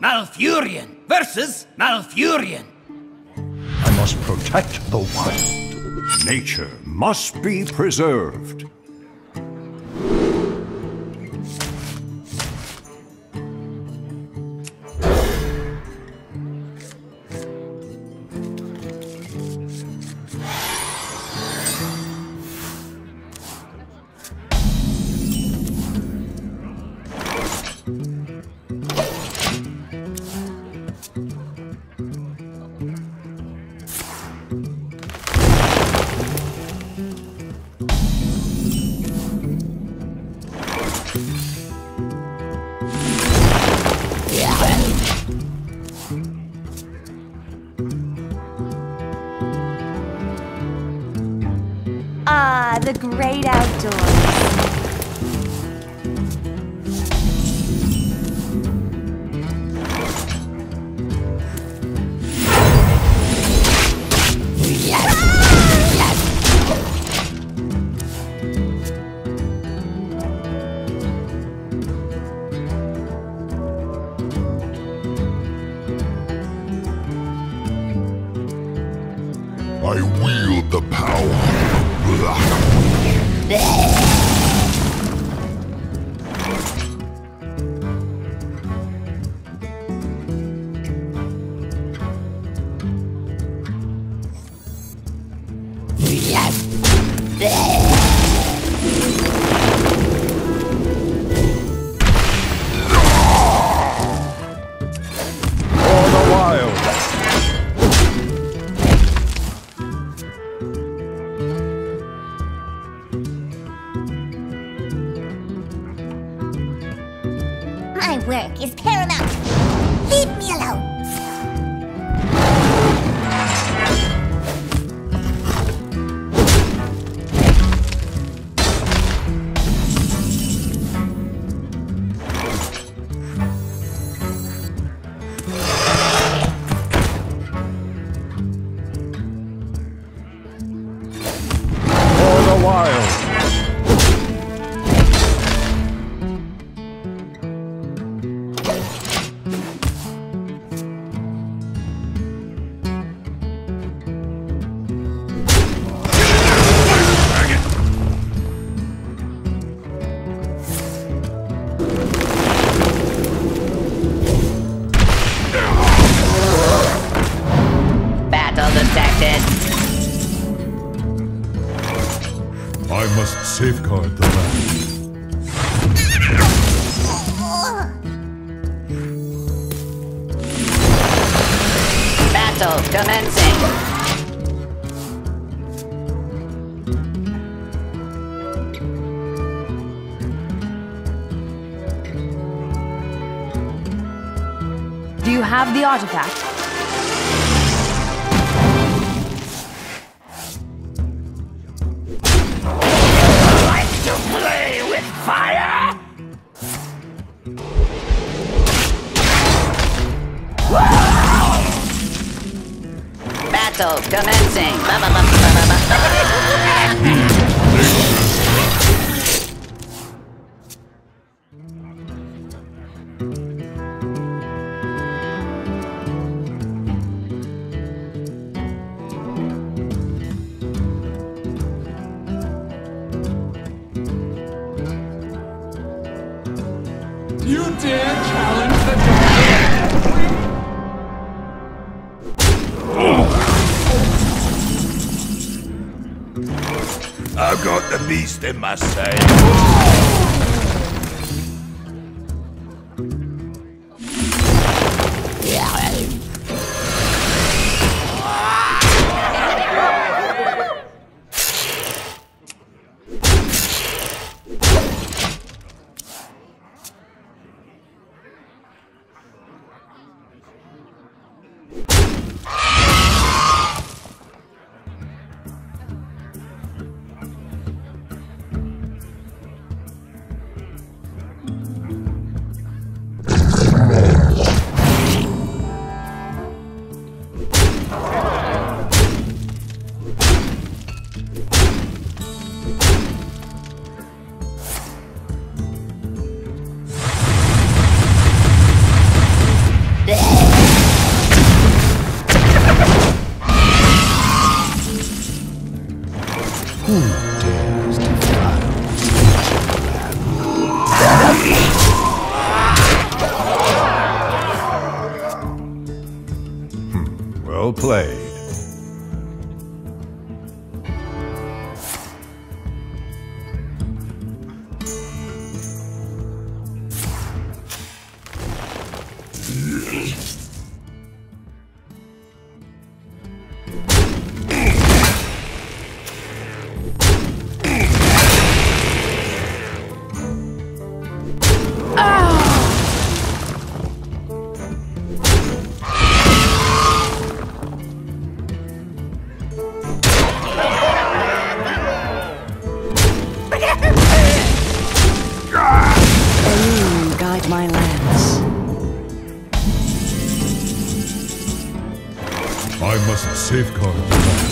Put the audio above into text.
Malfurion versus Malfurion. I must protect the wild. Nature must be preserved. The great outdoors. I wield the power. My work is paramount. Leave me alone. Safeguard the land. Battle commencing. Do you have the artifact? Battle commencing. Ba, ba, ba. You dare challenge the dragon? I've got the beast in my sight. you Who dares defile the well played. Yeah. My lands. I must safeguard